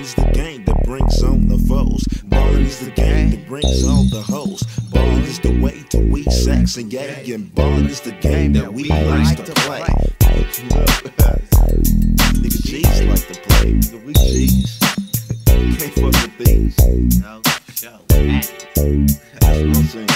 Ballin' is the game that brings on the foes. Ballin' is the game that brings on the hoes. Ballin' is the way to we sex and gay. And ballin' is the game that we like to play. Nigga G's like to play. Nigga, we G's. Can't fuck with these. No, show. That's what I'm saying.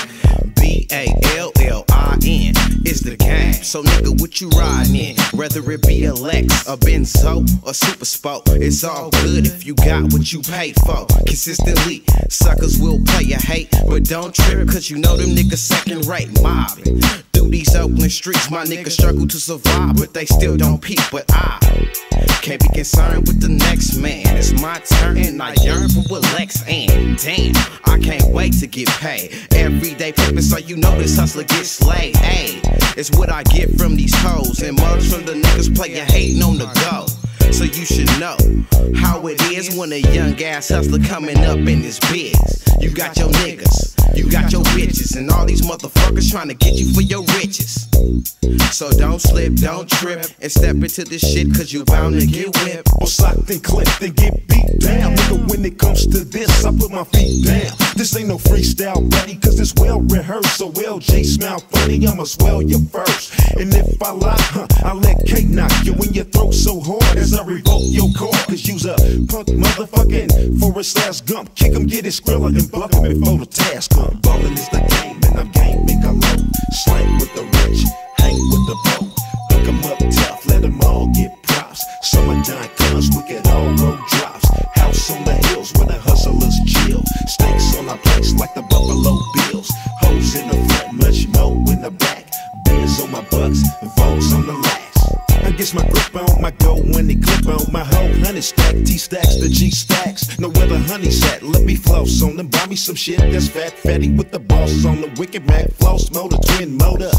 B A L L I N is the game. So nigga, what you riding in? Whether it be a Lex, a Benzo, or Super Sport, it's all good if you got what you paid for. Consistently, suckers will play you hate, but don't trip, cause you know them niggas second rate mobbing. Through these Oakland streets, my niggas struggle to survive, but they still don't peep. But I can't be concerned with the next man. It's my turn, and I yearn for what Lex and damn, I can't wait to get paid. Everyday pimpin', so you know this hustler gets slayed. Ayy, it's what I get from these hoes, and mugs from the niggas playin' hating on the go. So you should know how it is when a young ass hustler coming up in this biz. You got your niggas, you got your bitches, and all these motherfuckers trying to get you for your riches. So don't slip, don't trip, and step into this shit, cause you bound to get whipped. or slapped and clipped and get beat down. Nigga, when it comes to this, I put my feet down. This ain't no freestyle, buddy, cause it's well rehearsed. So well, LJ smile funny, I'ma swell you first. And if I lie, huh, I let K knock you in your throat so hard as I revoke your cord. Cause you's a punk motherfucking Forrest ass gump. Kick 'em, get his skrilla and him before the task come. Me some shit that's fat, fatty with the boss on the wicked Mac floss motor, twin motor.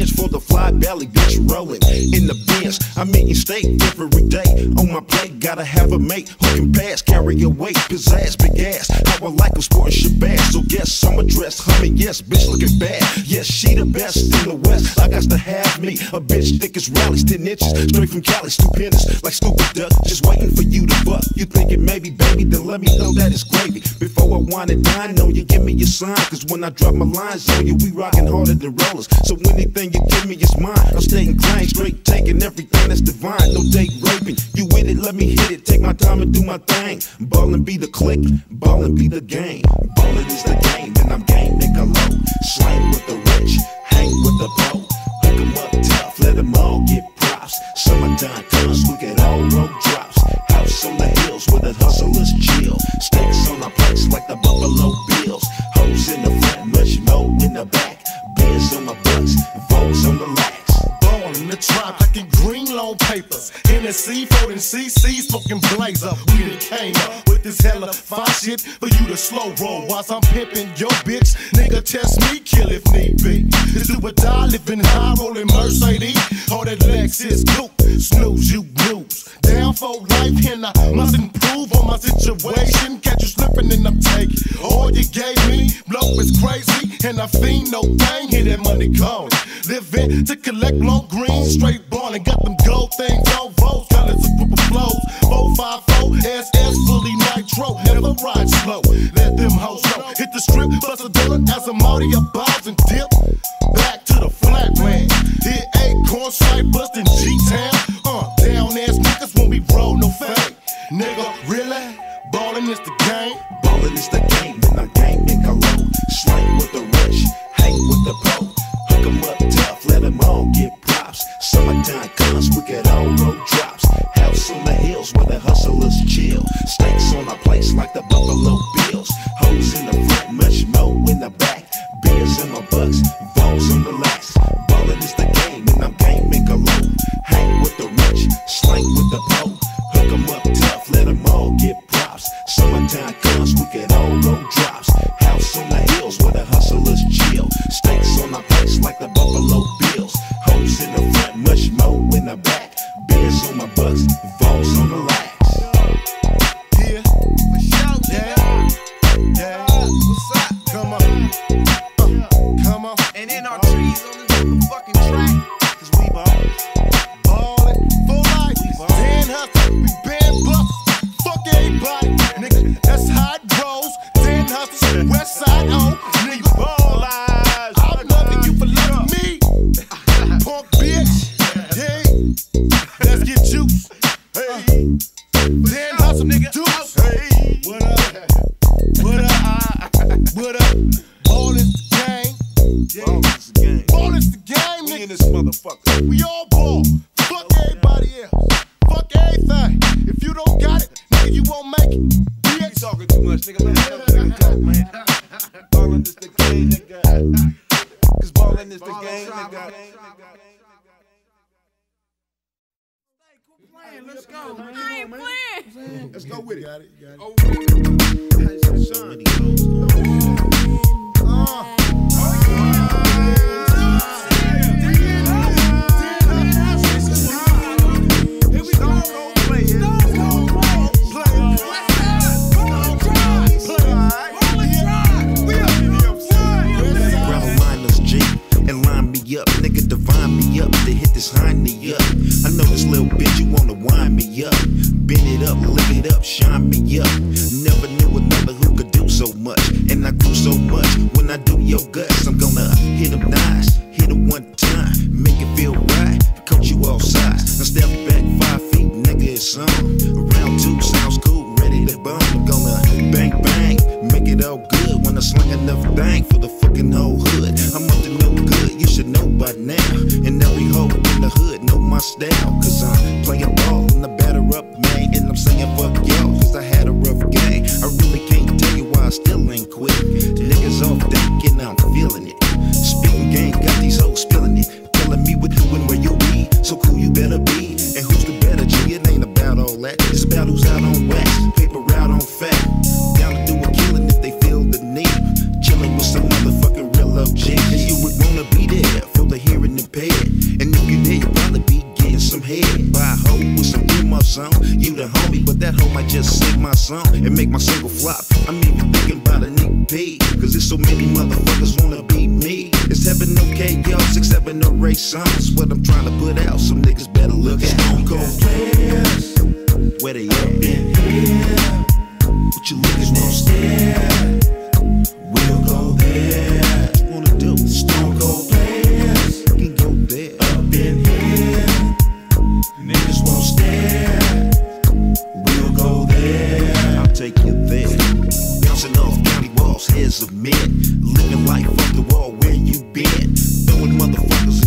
Bench for the fly belly bitch rolling. In the bench, I'm eating steak every day. On my plate, gotta have a mate who can pass, carry a weight, pizzazz, big ass. How I like 'em sporting shabazz. So guess I'm a dress, honey, yes, bitch looking bad. Yes, she the best in the West. I got to have me a bitch thick as rallies, 10 inches, straight from Cali, stupendous, like stupid duck, just waiting for you to fuck. You thinking maybe, baby, then let me know that it's gravy. Before I wind it down, know you give me your sign, cause when I drop my lines on you, we rockin' harder than rollers. So anything you give me is mine. I'm staying clean, straight taking everything that's divine. No date raping, you with it, let me hit it, take my time and do my thing. Ballin' be the click, ballin' be the game. Ballin' is the game, and I'm game, nigga low. Slang with the rich, hang with the pro. Hook 'em up tough, let 'em all get props. Summertime comes, we get all road drops. House on the hills where the hustlers chill. Stakes on our place like the Buffalo Hennessy, 40 CC, smoking blazer. We done came up with this hella fine shit for you to slow roll whilst I'm pimping your bitch. Nigga, test me, kill if need be. This do or die, living high, rolling Mercedes. All that Lexus coupe, snooze, you lose. Down for life, and I must improve on my situation. Catch you slipping and I'm taking all you gave me. Blow is crazy, and I fiend no thing. Hear that money calling. Living to collect long green, straight born and got them gold things on rose colors, a group of flows. 454 SS, fully nitro, never ride slow. Let them hoes know. Hit the strip, bust a dollar as a Marty a balls and dip. Back to the flatland. Hit Acorn, sight bustin' G-Town. Summertime comes, we get all road drops. House on the hills where the hustlers chill. Stakes on our place like the Buffalo Bills. Hoes in the front, much more in the back. Beers in my bucks, Vogues on the lax. Ballin' is the game, and I'm game, nigga low. Hang with the rich, slang with the pro. Hook 'em up tough, let 'em all get props. Summertime Let's go. I ain't playing. Let's go with it. Got it. Got it. Oh, so many goals. Grab this hiney up. I know this little bitch, you wanna wind me up. Bend it up, lift it up, shine me up. Never knew another who could do so much. And I grew so much when I do your guts. I'm gonna hit them nice, hit 'em one time, make it feel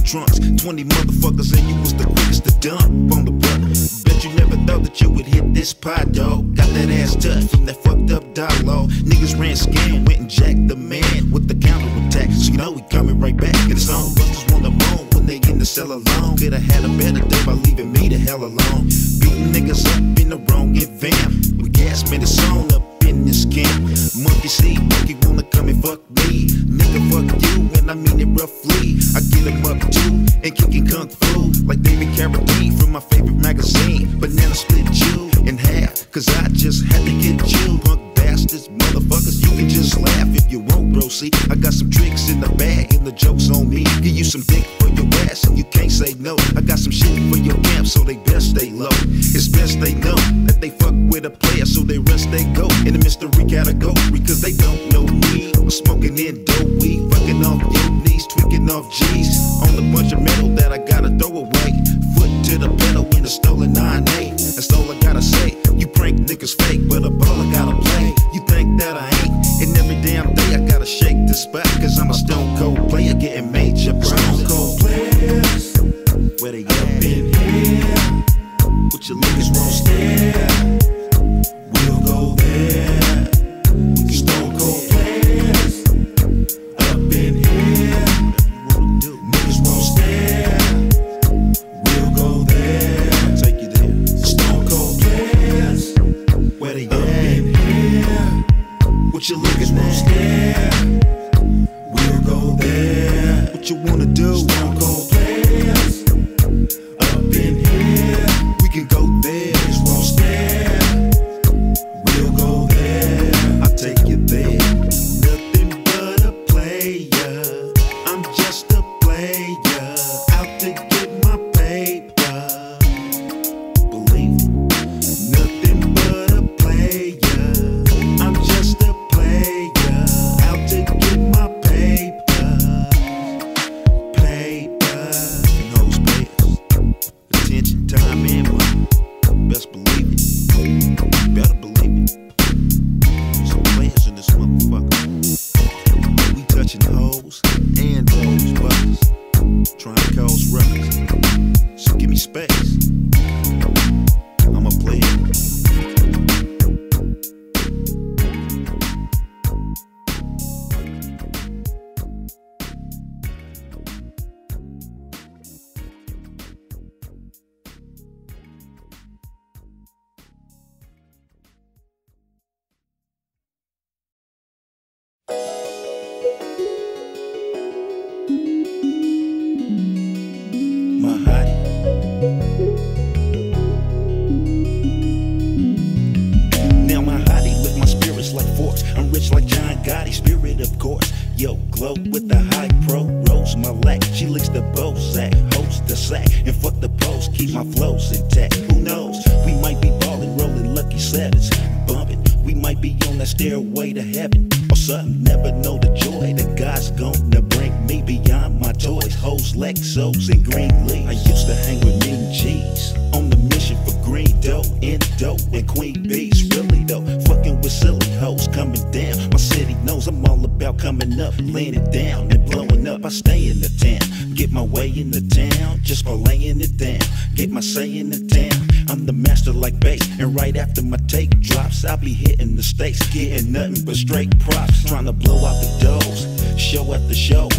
trunks. 20 motherfuckers, and you was the quickest to dump on the brother. Bet you never thought that you would hit this pot, dog. Got that ass touch from that fucked up dialogue. Niggas ran scam, went and jacked the man with the counterattack. So you know we coming right back. And it's on busters wanna moan when they in the cell alone. Could've had a better day by leaving me the hell alone. Beating niggas up in the wrong event. We gas man it's on up in this camp. Monkey see, monkey wanna come and fuck me. Nigga, fuck you, it roughly. I get him up too, and kicking kung fu. Like David Carradine from my favorite magazine. Banana split you in half, cause I just had to get you. Punk bastards, motherfuckers, you can just laugh if you want, bro. See, I got some tricks in the bag, and the joke's on me. Give you some dick for your ass, and you can't say no. I got some shit for your camp, so they best stay low. It's best they know that they fuck with a player, so they rest they go in the mystery category, cause they don't know me. I'm smoking in dope weed, fucking off your knees, tweaking off G's on a bunch of metal that I gotta throw away. Foot to the pedal in a stolen 9-8. That's all I gotta say. You prank niggas fake, but a baller gotta play. You think that I ain't? And every damn day I gotta shake this spot, cause I'm a stone cold player getting major Stone cold players, where they at? in here. What you niggas won't stare. Of course. Yo, glow with the high pro, rose my lack. She licks the Bozak, host the sack, and fuck the post, keep my flows intact. Who knows? We might be ballin', rollin' lucky sevens, bumpin'. We might be on that stairway to heaven or something. Never know the joy that God's gonna bring me beyond my toys, hoes, Lexos, and green leaves. I used to hang with mean G's on the mission for green dough, dough, and queen bees. Laying it down and blowing up. I stay in the town, get my way in the town, just by laying it down. Get my say in the town. I'm the master like bass, and right after my take drops, I'll be hitting the stakes, getting nothing but straight props, trying to blow out the doors. Show after show,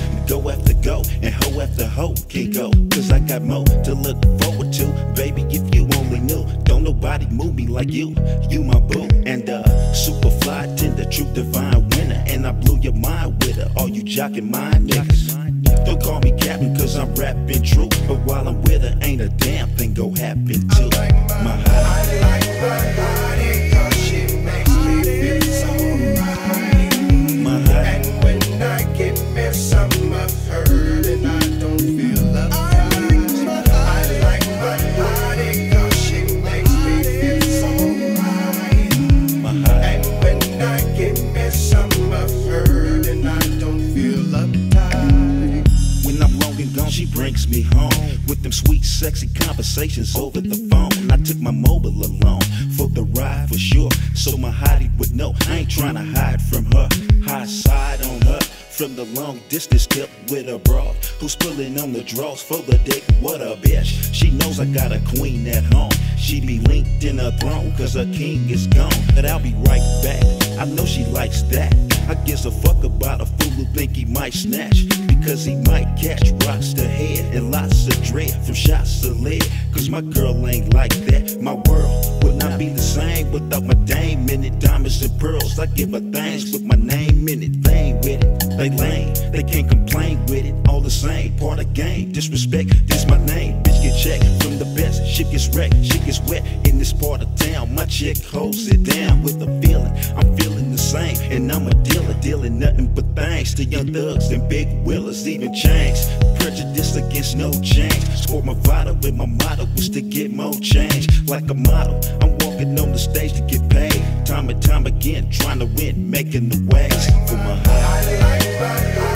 brings me home with them sweet, sexy conversations over the phone. I took my mobile along for the ride for sure, so my hottie would know I ain't trying to hide from her. High side on her from the long distance tip with a broad who's pulling on the draws for the dick. What a bitch! She knows I got a queen at home. She be linked in her throne cause her king is gone. But I'll be right back. I know she likes that. I gives a fuck about a fool who think he might snatch because he might catch rocks to head and lots of dread from shots to lead. Cause my girl ain't like that. My world would not be the same without my dame in it. Diamonds and pearls, I give her things with my name in it. They with it, they lame, they can't complain with it. All the same, part of game. Disrespect, this my name. Bitch get checked from the best. Shit gets wrecked, shit gets wet in this part of town. My chick holds it down with a feeling. I'm feeling the same, and I'm a dealer, dealing nothing but thanks to young thugs and big willers, even change. Prejudice against no change. Sport my vital with my motto was to get more change. Like a model, I'm walking on the stage to get paid. Time and time again, trying to win, making the waves for my high. My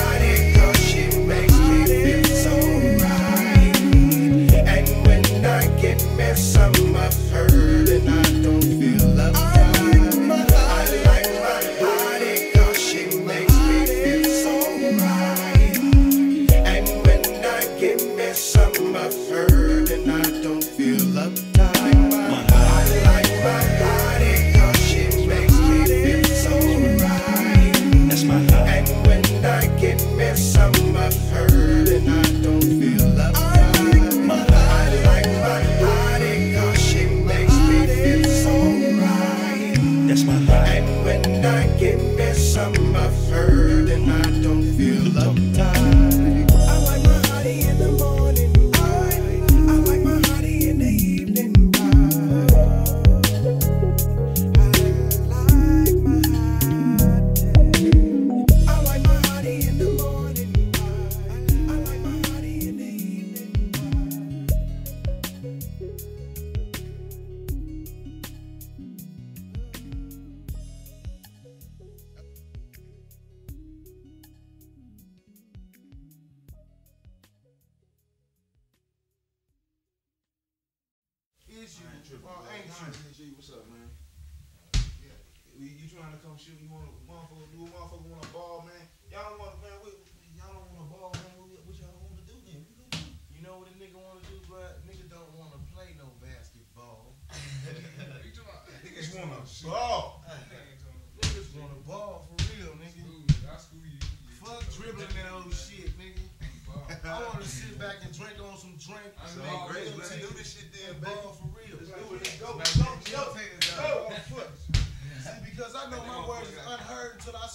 should I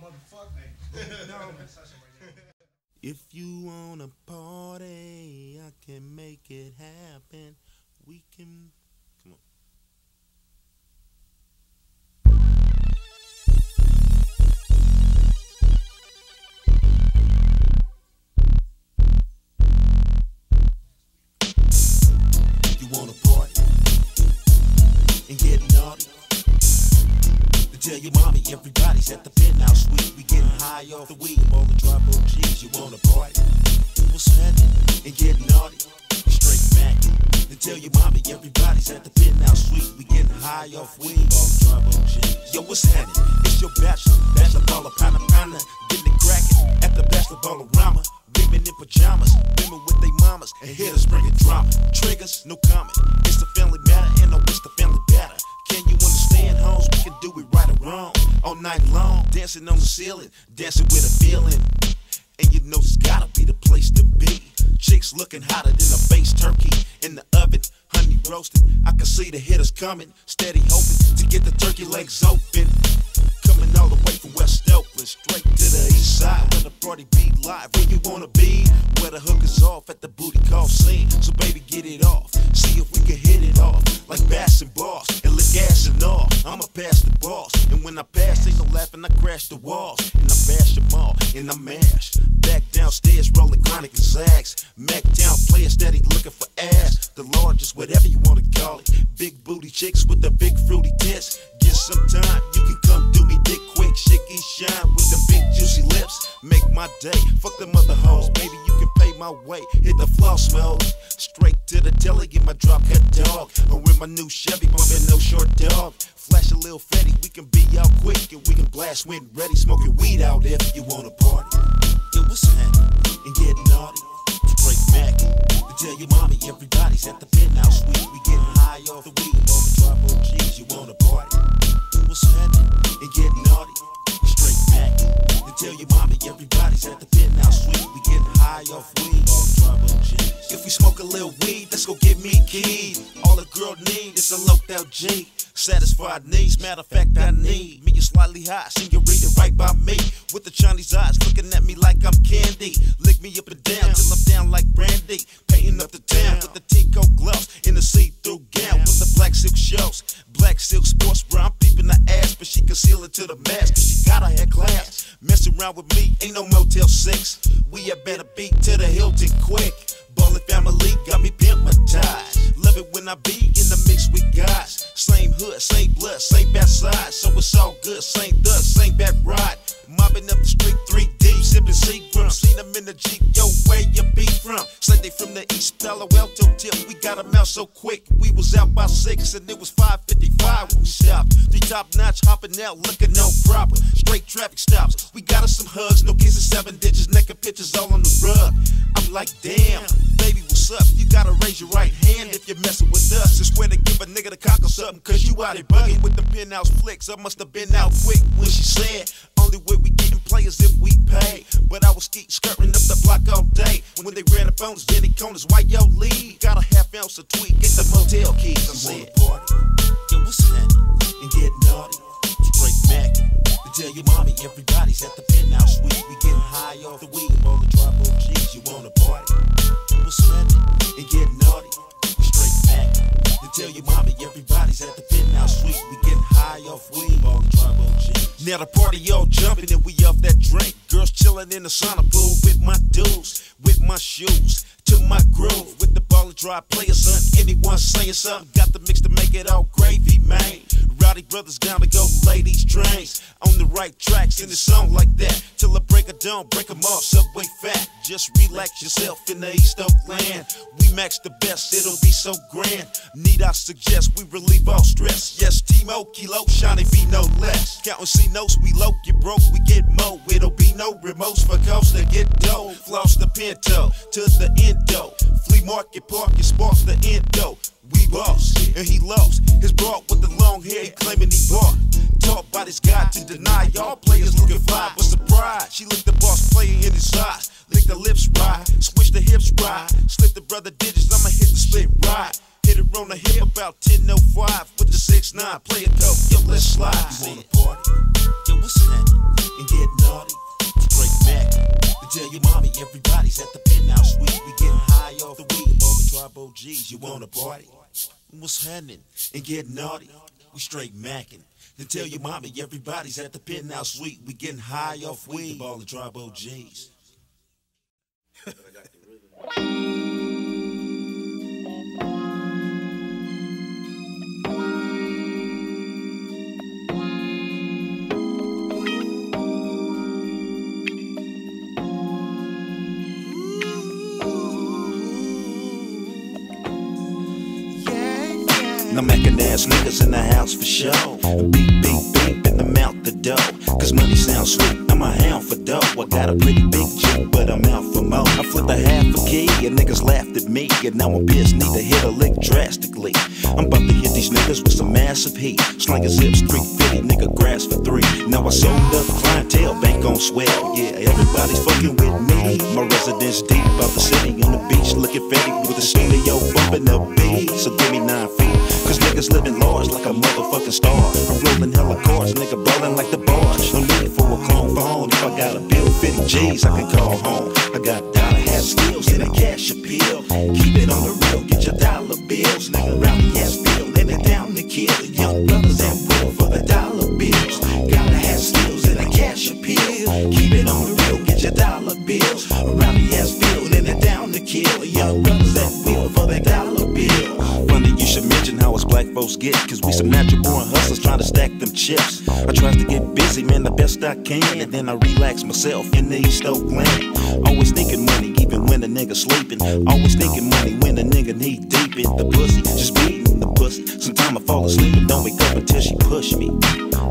motherfucker. If you want a party, I can make it happen. We can. Come. You want party and get naughty. Tell your mommy everybody's at the penthouse suite. We getting high off the weed. All the drop OGs, you wanna party? What's happening? And get naughty. Straight back. To tell your mommy everybody's at the penthouse suite. We getting high off weed. All the drop OGs. Yo, what's happening? It's your bachelor. Bachelor baller, pounder, pounder. Getting it cracking at the bachelor baller rama. Women in pajamas, women with their mamas, and hitters bringing drama. Triggers, no comment. It's the family matter, and no, it's the family batter. Can We can do it right or wrong. All night long, dancing on the ceiling, dancing with a feeling. And you know it's gotta be the place to be. Chicks looking hotter than a bass turkey in the oven, honey roasted. I can see the hitters coming, steady hoping to get the turkey legs open. All the way from West Oakland, straight to the east side, where the party be live. Where you wanna be? Where the hookers off at the booty call scene. So baby, get it off. See if we can hit it off like bass and boss and lick gas and all. I'ma pass the boss, and when I pass, ain't no laughing. I crash the walls and I bash them all and I mash. Back downstairs, rolling chronic and zags. Mac down, player steady looking for ass. The largest, whatever you wanna call it. Big booty chicks with the big fruity tits. Get some time, you can shine with them big juicy lips. Make my day. Fuck them other hoes, baby. You can pay my way. Hit the floss mode. Straight to the deli, get my drop cut dog. Or in my new Chevy, bumping no short dog. Flash a little fatty, we can be out quick and we can blast when ready. Smoking weed out if you wanna party. Yo, what's happening? And get naughty. Straight back. To tell your mommy everybody's at the penthouse suite. We getting high off the weed. All the drop OGs, you wanna party? What's happening? And get naughty. We To tell your mommy everybody's at the penthouse suite. We getting high off weed. If we smoke a little weed, let's go get me key. All a girl need is a loped out G. Satisfied needs, matter of fact, I need me a slightly high senorita right by me. With the Chinese eyes looking at me like I'm candy. Lick me up and down till I'm down like brandy. Painting up the town with the Tico gloves in the see through gown with the black silk shows. Black silk sports bra, I'm peeping the ass, but she conceal it to the mask, cause she got her head class. Messing around with me, ain't no Motel 6. We had better beat to the Hilton quick. Ballin' family got me pimmatized. Love it when I be in the mix with guys. Same hood, same blood, same bad side. So it's all good, same thug, same bad ride. Mobbing up the street 3D, sipping Seagram. Seen them in the Jeep, yo, where you be from? Said they from the East Palo Alto tip. We got them out so quick, we was out by six and it was 555 when we stopped. Three top notch hopping out, looking no proper. Straight traffic stops. We got us some hugs, no kisses, seven digits, naked pictures all on the rug. I'm like, damn, baby, what's up? You gotta raise your right hand if you're messing with us. It's where to give a nigga the cock or something, cause you out here bugging with the penthouse flicks. I must have been out quick when she said, only way we getting players if we pay. But I was skirting up the block all day. When they ran on us, Jenny Conus, why yo leave? Got a half ounce of tweet, get the motel keys. I said, party. Yo, what's happening? And get naughty. Straight back. To tell your mommy everybody's at the penthouse suite. We getting high off the weed. All the drop OGs, you wanna party? What's happening? And get naughty. Straight back. To tell your mommy everybody's at the penthouse suite. We getting high off weed. All the drop OGs. Now the party all jumping and we off that drink. Girls chilling in the sauna pool with my dudes, with my shoes. To my groove with the ball of dry players, son. Anyone saying something, got the mix to make it all gravy, man. Rowdy brothers to go lay these trains on the right tracks in the song like that. Till I break it down, break 'em off, subway fat. Just relax yourself in the East Oakland. We max the best, it'll be so grand. Need I suggest we relieve all stress? Yes, T-Mo, Ki-Loe, Shiny be no less. Counting C notes, we low, get broke, we get mo. It'll be no remotes for coast to get dough. Floss the pinto to the Flea market park, it sparks the endo. We boss, and he lost his broad with the long hair, he claiming he bought. Taught by this guy to deny y'all players looking fly, but surprise, she licked the boss player in his eyes. Lick the lips right, switch the hips right, slip the brother digits, I'ma hit the split right. Hit it on the hip about 10.05 with the 6-9. Play it dope, yo, let's slide. You wanna party? Yo, what's happening? And get naughty? Straight back. To tell your mommy everybody's at the OGs, you wanna party? What's happening? And get naughty? We straight macking. Then tell your mommy everybody's at the penthouse suite. We getting high off weed. All the tribe OGs. No mackin' ass niggas in the house for show. Beep, beep, beep in the mouth, the dough. Cause money sounds sweet I'm a hound for dough. I got a pretty big Jeep, but I'm out for more. I flipped a half a key, and niggas laughed at me. And now I'm pissed, need to hit a lick drastically. I'm about to hit these niggas with some massive heat. Slinging zips, 350, nigga grass for three. Now I sold up clientele, bank on swell. Yeah, everybody's fucking with me. My residence deep out the city on the beach, looking fatty with the studio bumping the beat. So give me nine feet. Cause niggas living large like a motherfucking star. I'm rolling hella cars, nigga ballin' like the bars. No I got a bill 50 G's, I can call home. I got dollar hat skills and a cash appeal. Keep it on the real, get your dollar bills. Nigga, rowdy ass bill, let it down to kill. The young brothers that will for the dollar bills. Gotta have skills and a cash appeal. Keep it on the real, get your dollar bills. Rowdy ass bill, let it down to kill. The young brothers that will for the dollar bill. Funny you should mention how us black folks get. Cause we some natural born hustlers trying to stack them chips. I tries to busy, man, the best I can. And then I relax myself in the East Oakland. Always thinking money, even when the nigga sleeping. Always thinking money when the nigga need deep in the pussy. Just beating the pussy. Sometimes I fall asleep and don't wake up until she push me.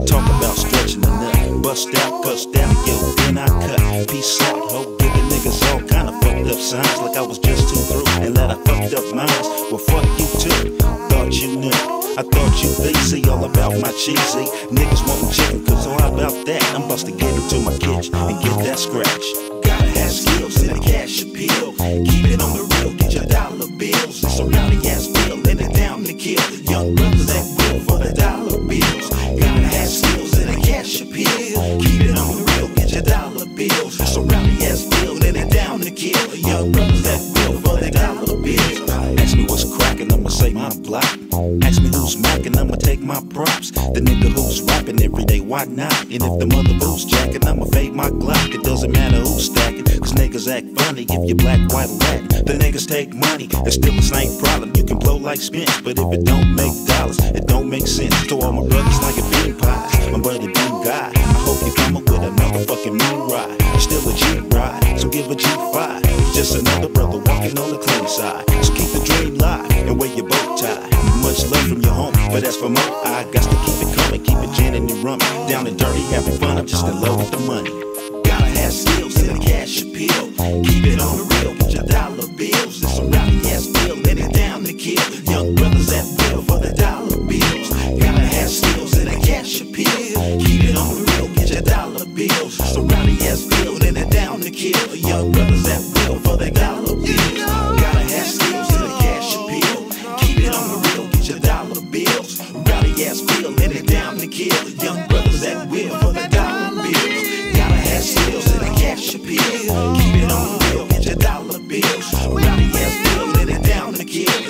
Talk about stretching the nut. Bust out, bust out, yo, then I cut. Peace out, ho, giving niggas all kind of fucked up signs. Like I was just too through and let I fucked up minds. Well, fuck you too. Thought you knew. I thought you lazy, all about my cheesy. Niggas want chicken, cause all about that. I'm about to get into my kitchen and get that scratch. Gotta have skills and a cash appeal. Keep it on the real, get your dollar bills. It's a rowdy ass bill, let it down to kill. Young brothers that will for the dollar why not? And if the mother who's jacking, I'ma fade my Glock. It doesn't matter who's stacking, cause niggas act funny if you black, white, or Latin. The niggas take money, it's still the same problem. You can blow like spins, but if it don't make dollars, it don't make sense. To all my brothers like a bean pie, my buddy bean guy. I hope you come up with a motherfucking mean ride. Still a G ride, so give a G5. He's just another brother walking on the clean side. So keep the dream live and wear your bow tie. Much love from your home, but as for more, I got to keep it coming, keep it gin and rum. Down and dirty, having fun, I'm just in love with the money. Gotta have skills and a cash appeal. Keep it on the real, get your dollar bills. It's a rowdy ass bill, let it down to kill. Young brothers that will for the dollar bills. Gotta have skills and a cash appeal. Keep it on the real, get your dollar bills. It's a rowdy ass bill, let it down to kill. Young brothers that will for the dollar bills. Keep it on the real, get your dollar bills. Rowdy ass bill, let it down to kill.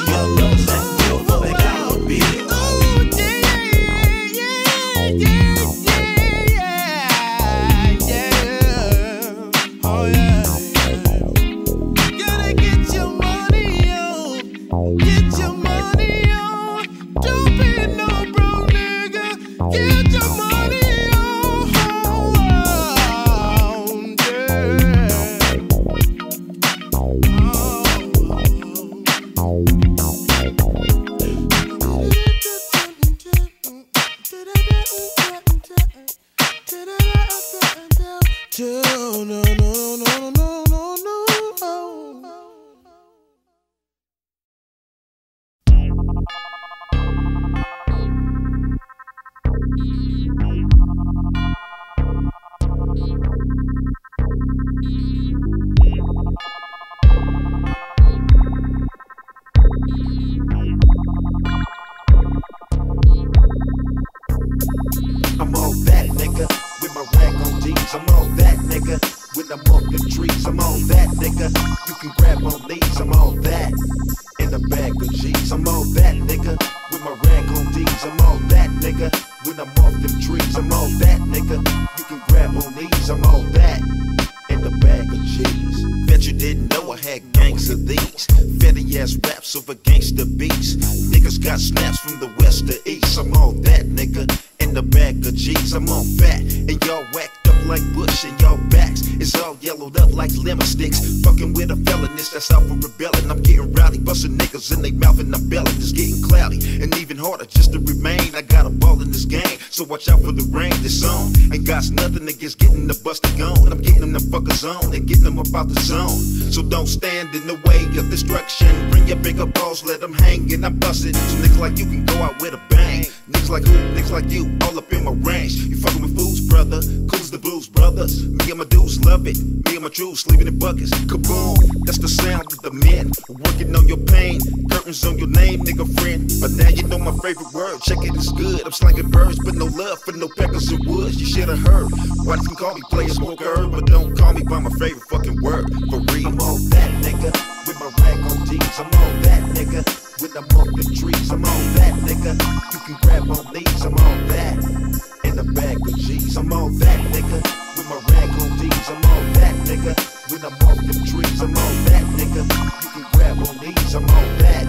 Range. You fucking with fools, brother. Cool's the blues, brothers. Me and my dudes love it. Me and my troops sleeping in buckets. Kaboom, that's the sound of the men. Working on your pain. Curtains on your name, nigga friend. But now you know my favorite word. Check it, it's good. I'm slanging birds, but no love for no peckers and woods. You should have heard. Why can call me player smoker, but don't call me by my favorite fucking word. For real. I'm on that nigga with my rag on D's. I'm on that nigga with the muffin trees. I'm on that nigga. You can grab on these. I'm on that in the bag of G's. I'm on that nigga with my rag on D's. I'm on that nigga with the muffin trees. I'm on that nigga. You can grab on these. I'm on that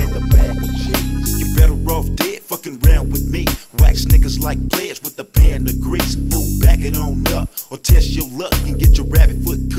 in the bag of G's. You better off dead fucking round with me. Wax niggas like players with a pan of grease. Move back it on up or test your luck and get your rabbit foot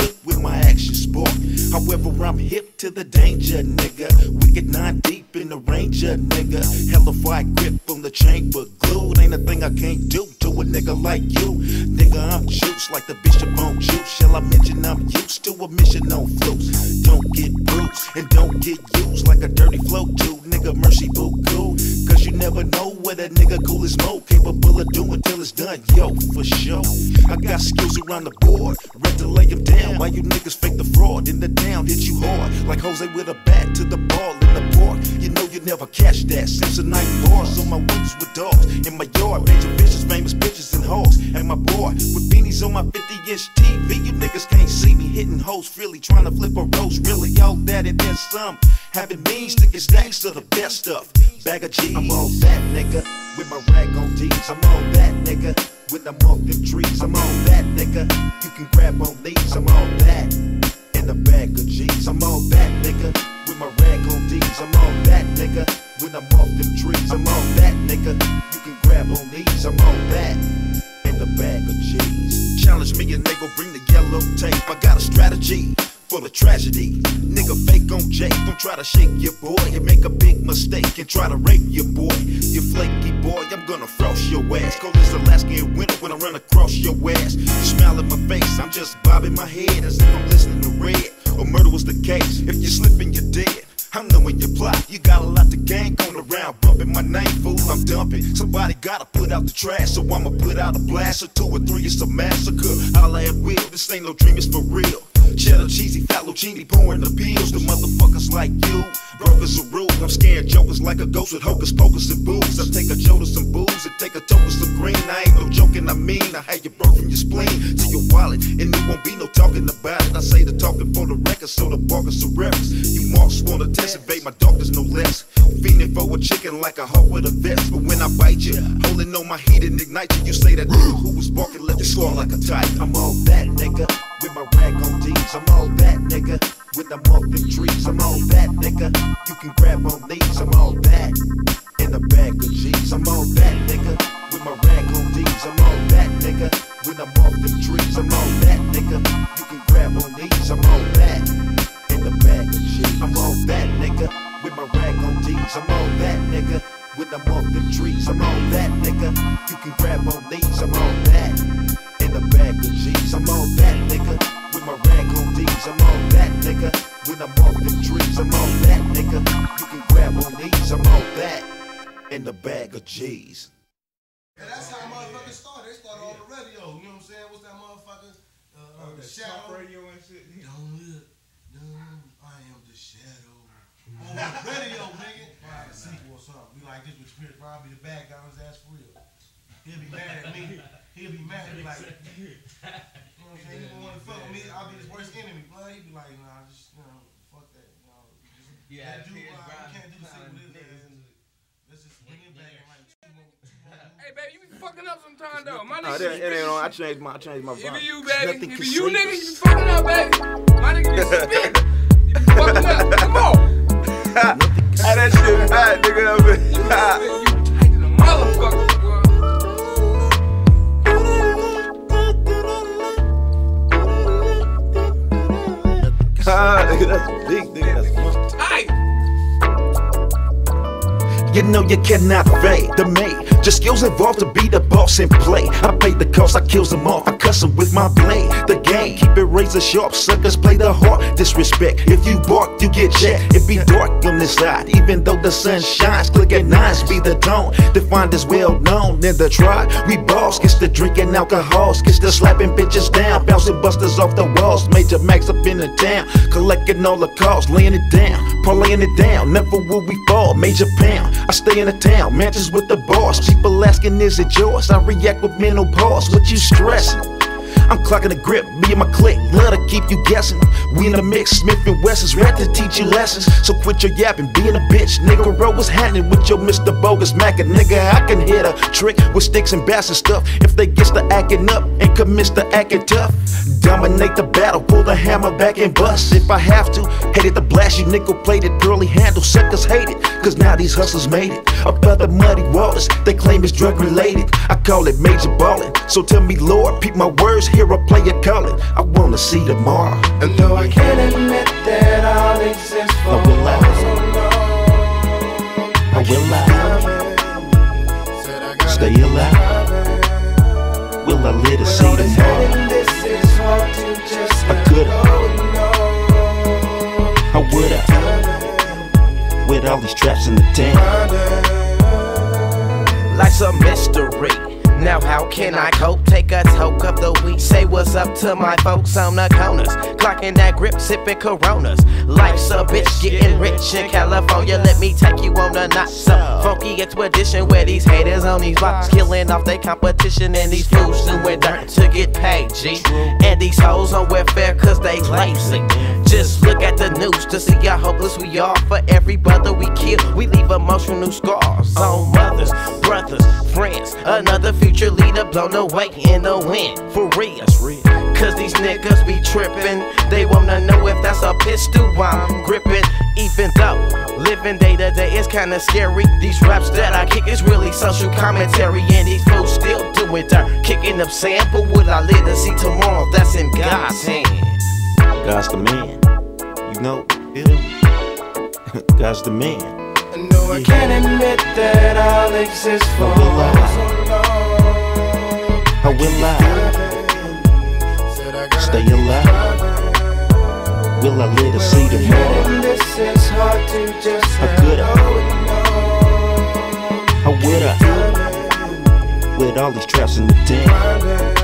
However, I'm hip to the danger, nigga. We get nine deep in the ranger, nigga. Hella fire grip on the chamber glued. Ain't a thing I can't do to a nigga like you. Nigga, I'm juice like the bishop on juice. Shall I mention I'm used to a mission on flutes? Don't get bruised and don't get used like a dirty flow too. Nigga, mercy boo cool. Cause you never know what a nigga cool is mo capable of doing till it's done. Yo, for sure. I got skills around the board. Ready to lay them down. Why you niggas fake the fraud? In the down, hit you hard. Like Jose with a bat to the ball in the park. You know you never catch that. Since the night bars on my wings with dogs. In my yard, major vicious, famous bitches and hoes. And my boy with beanies on my 50 inch TV. You niggas can't hitting hoes freely. Trying to flip a roast, really. All that and then some. Having means stacks to the best stuff. Bag of G's. I'm on that nigga with my rag on D's. I'm on that nigga with muffin trees. I'm on that nigga. You can grab on these. I'm on that in the bag of G's. I'm on that nigga with my rag on D's. I'm on that nigga when I'm off them trees. I'm on that nigga. You can grab on these. I'm on that in the bag of G's. Challenge me and they gon' bring the yellow tape. I got a strategy full of tragedy. Nigga fake on Jake, don't try to shake your boy. You make a big mistake and try to rape your boy. You flaky boy, I'm gonna frost your ass. Cold as Alaskan winter when I run across your ass. You smile in my face, I'm just bobbing my head as if I'm listening to red. Or murder was the case. If you slipping, you're dead. I'm knowing your plot. You got a lot to gain going around, bumping my name, fool. I'm dumping. Somebody gotta put out the trash, so I'ma put out a blast or two or three. It's a massacre. Holla at will. This ain't no dream, it's for real. Cheddar cheesy, fettuccine pouring the pills. The motherfuckers like you, brokers are rude. I'm scaring jokers like a ghost with hocus pocus and booze. I take a joe to some booze and take a toke of some green. I ain't no joking, I mean. I had you broke from your spleen to your wallet, and there won't be no talking about it. I say the talking for the record, so the barkers records. You marks wanna test, invade my darkness no less. Fiending for a chicken like a hawk with a vest. But when I bite you, holding on my heat and ignite you, you say that who was barking let you score like a tight. I'm all that nigga with my rag on D's. I'm all that nigga with the muffin trees. I'm all that nigga. You can grab on something. Be like this with Spirit Rob be the bad guy on his ass for real. He'll be mad at me. He'll be mad at me like, you know what I'm saying? You don't want to fuck with me. I'll be his worst enemy. Blood, he'd be like, nah, just, you know, fuck that. You know, just, Yeah, can't do, Piers uh, Brown we can't do the trying sequel to with his niggas ass. Let's just bring it back in like two more. two more- Hey, baby, you be fucking up sometime though. My Oh, nigga, it, it ain't on. I changed my I changed my It vibe. be you, baby. Nothing It can be you, save nigga. You be fucking up, baby. My nigga be spit. You be fucking up. Come on. How that shit hot, nigga. I'm a, a motherfucker. Ah, nigga, that's big, nigga. That's tight boy. know you cannot fade the mate. Just skills involved to be the boss and play. I pay the cost, I kills them off, I cuss them with my blade. The game, keep it razor sharp, suckers play the heart. Disrespect, if you bark, you get checked. It be dark on this side, even though the sun shines. Click at nines, be the tone. Defined as well known in the tribe. We boss, gets the drinking alcohols, gets the slapping bitches down, bouncing busters off the walls. Major max up in the town, collecting all the calls, laying it down, parlaying it down. Never will we fall, major pound. I stay in the town, mansions with the boss. People asking, is it yours? I react with mental pause. What you stressing? I'm clocking the grip, me and my clique, love to keep you guessing. We in the mix, Smith and is ready to teach you lessons. So quit your yapping, being a bitch. Nigga, roll was happening with your Mr. Bogus Mac. A nigga, I can hit a trick with sticks and bats and stuff. If they gets to acting up and commits to acting tough, dominate the battle, pull the hammer back and bust. If I have to, it to blast you, nickel plated, pearly handle. Suckers hate it, cause now these hustlers made it. Up out the muddy waters, they claim it's drug related. I call it major ballin'. So tell me, Lord, peep my words, hear a player calling. I wanna see tomorrow. And though I can't admit that all exists for I will lie. I will lie. Stay alive. Will I live to see tomorrow? This is hard to just I no. How would I? With all these traps in the town. life's a mystery. Now how can I cope? Take a toke of the week. Say what's up to my folks on the corners. Clocking that grip, sipping Coronas. Life's a bitch, getting rich in California. Let me take you on a not so funky expedition where these haters on these blocks killing off their competition and these fools doing dirt to get paid. G and these hoes on welfare cause they lazy. Just look at the news to see how hopeless we are. For every brother we kill, we leave emotional scars on mothers, brothers, friends. Another future leader blown away in the wind. For real. Cause these niggas be trippin'. They wanna know if that's a pistol I'm gripping. Even though living day to day is kinda scary. These raps that I kick is really social commentary. And these fools still doing dirt. Kicking up sand. But what I live to see tomorrow, that's in God's hand. God's the man. You know, God's the man. And though I can't admit that all exist for I will. I will I? Stay alive. Will I live to see tomorrow? This is hard to just How could I? How would I? With all these traps in the town.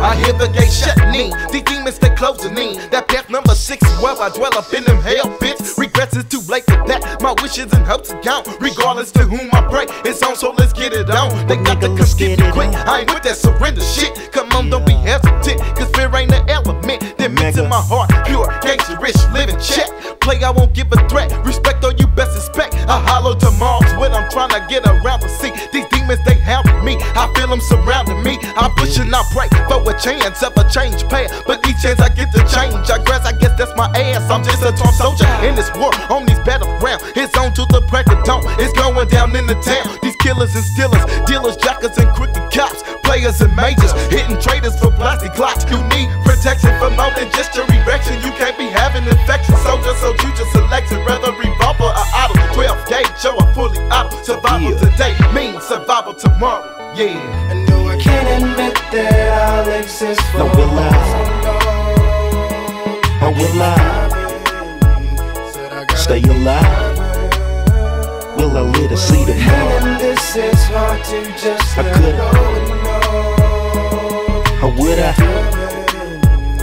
I hear the gate shutting. These demons they closing in. That path number six, where I dwell up in them hell pits. Regrets is too late for that. My wishes and hopes gone. Regardless to whom I pray, it's on, so let's get it on. They got to come skip you quick. I ain't with that surrender shit. Come on, don't be hesitant. Cause fear ain't an element that meets in my heart. Pure, gangster, rich, living check. Play, I won't give a threat. Respect all you best expect. I hollow tomorrow's when I'm trying to get around to see. Me. I feel them surrounding me. I push and I pray for a chance of a change path. But each chance I get to change, I grass, I guess that's my ass. I'm just a tough soldier in this war, on these battleground. It's on to the crack of dawn. It's going down in the town. These killers and stealers, dealers, jackers, and crooked cops. Players and majors, hitting traders for plastic clocks. You need protection for more than just your erection. You can't be having infection, soldier, so you just selected whether revolver or auto. 12 gauge, show a fully auto. Survival today means survival tomorrow. Yeah. And though I can't admit that all exists for No, will I? How will I? Stay alive. Will I live to see tomorrow? This is hard to just I no. How would I?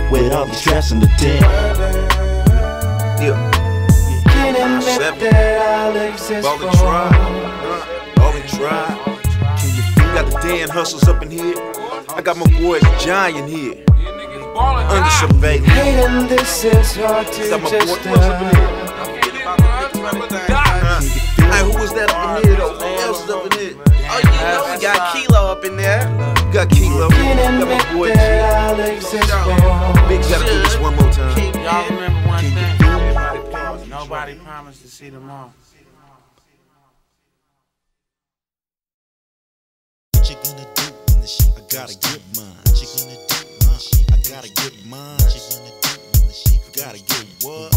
With all these stress in the town. Yeah. Can't admit that exists Ballin' for tribe. Ballin' tribe. You got the DAN Hustlas up in here. I got my boy Giant here. You niggas Under surveillance. And this is hard to Got my boy up in here? Die. Hey, who was that up in here though? Who else is up in here? Oh, you know we got Ki-Loe up in there. You got Ki-Loe. Can't Got my boy G. that all exists Big gotta do this one more time. Y'all remember one thing? Nobody promised, nobody promised to see tomorrow. Gotta get mine? You gonna do shit I gotta get mine? You gonna do the gotta get what?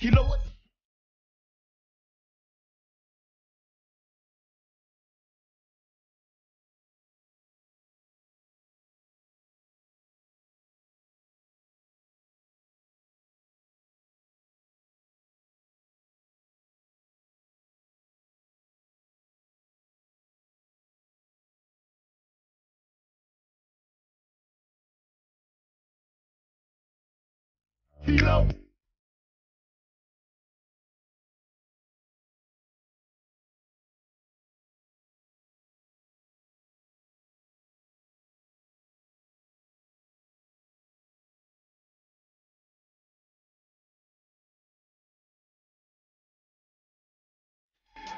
What? Ki-Loe.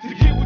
To get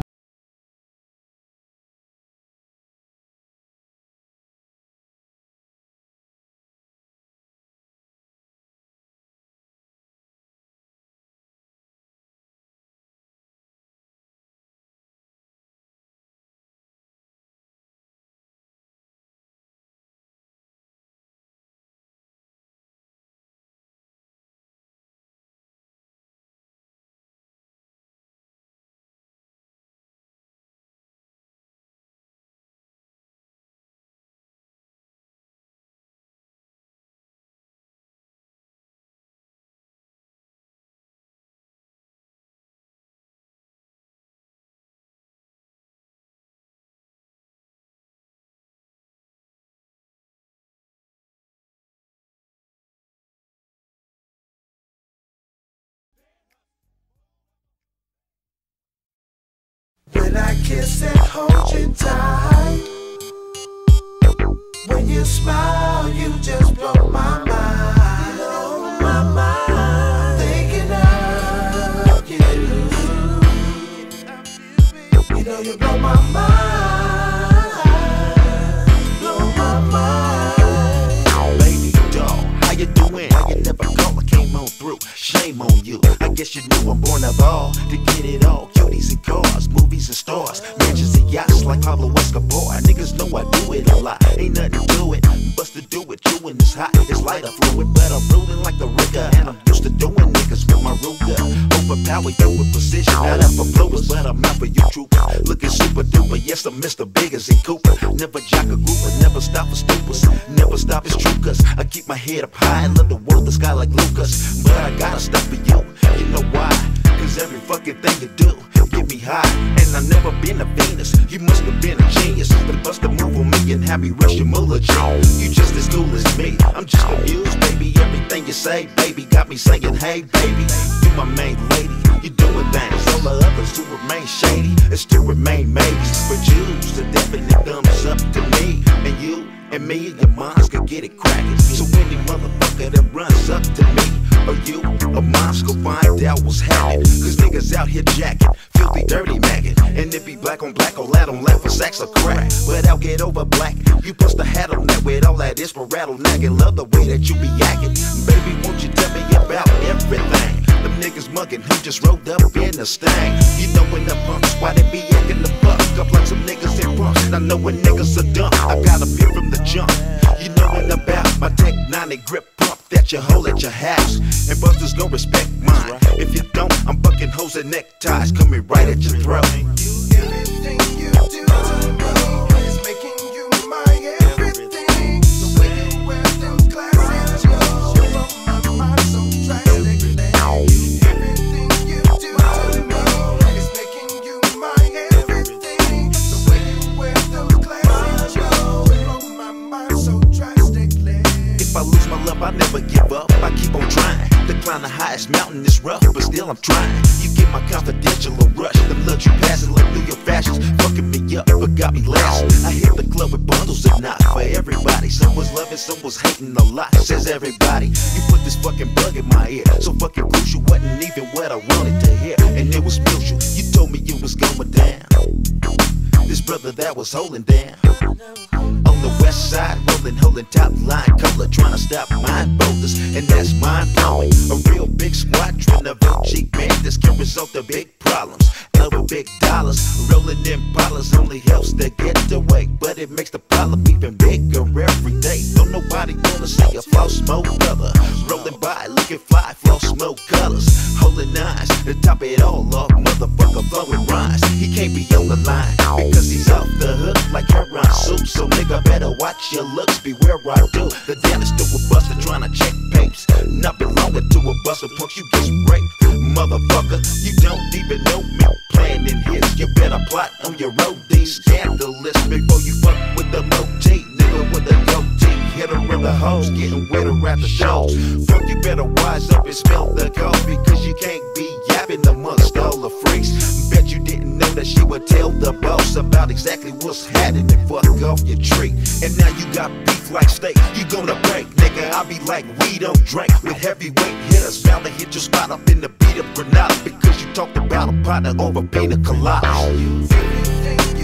kiss and hold you tight. When you smile, you just blow my mind. Blow my mind. Thinking of you. You know you blow my mind. Shame on you. I guess you knew I'm born of all to get it all. Cuties and cars, movies and stars, mansions and yachts like Pablo Escobar. Niggas know I do it a lot. Ain't nothing to it, but to do it. Chewing is hot, it's lighter fluid, but I'm ruling like the rigger, and I'm used to doing niggas with my Ruger. Overpower you with precision. Not out for blowers, but I'm out for you trooper. Looking super duper, yes I'm Mr. Biggers and Cooper. Never jock a grouper, never stop for stupers. Never stop as true cause I keep my head up high and love the world, the sky like Lucas. But I gotta stop for you, you know why? Cause every fucking thing you do get me high. And I've never been a Venus. You must have been a genius. But bust a move on me and have me rush your eulogy. You just as cool as me. I'm just amused, baby. Everything you say, baby, got me saying, hey, baby. You my main lady. You doing things. All the others who remain shady and still remain maybes. But you's a definite thumbs up to me. And you and me and your moms could get it cracking. So any motherfucker that runs up to me or you or moms go find out what's happening. Cause niggas out here jacking, filthy, dirty maggot. And it be black on black or lad on lad for sacks of crack. But I'll get over black. You bust a hat on that with all that rattle nagging. Love the way that you be acting. Baby, won't you tell me about everything? Them niggas mugging who just rolled up in the stang. You know when the punks, why they be acting the fuck up like some niggas in punks. I know when niggas are dumb. I got a feel from the jump. You know what about my Tech 90 grip pump that you hold at your house. And busters gon' respect mine. If you don't, I'm bucking hoes and neckties coming right at your throat. I keep on trying. To climb the highest mountain is rough, but still I'm trying. You get my confidential a rush. Them luxury passes like New York fashions. Fucking me up, but got me last. I hit the club with bundles and not for everybody. Some was loving, some was hating a lot. Says everybody. You put this fucking bug in my ear. So fucking crucial, wasn't even what I wanted to hear. And it was mutual. You told me you was going down. This brother that was holding down. On the west side, rolling, holding top line color, trying to stop mine boulders, and that's mind blowing. A real big squadron of OG bandits can result in big problems. Over big dollars, rolling in bottles only helps to get away, but it makes the problem even bigger every day. Don't nobody wanna see a false smoke brother rolling by. Looking fly, flow, smoke colors, holding nines. To top it all off, motherfucker flowing rhymes. He can't be on the line because he's off the hook like heroin soup. So nigga better watch your looks, beware I do. The dentist to a buster trying to check papes. Not belonging to a buster punk, you get raped. Motherfucker, you don't even know me. Planning hits, you better plot on your road. Scandalous before you fuck with the motif. Nigga with a goatee, hit her in the hose, getting wetter at the shows. Fuck, you better wise up and smell the coffee, cause you can't be yapping amongst all the freaks. That she would tell the boss about exactly what's happening and fuck off your tree. And now you got beef like steak, you gonna break, nigga. I be like, we don't drink with heavyweight hitters. Bound to hit your spot up in the beat of Granada because you talked about a partner over pina colada. Everything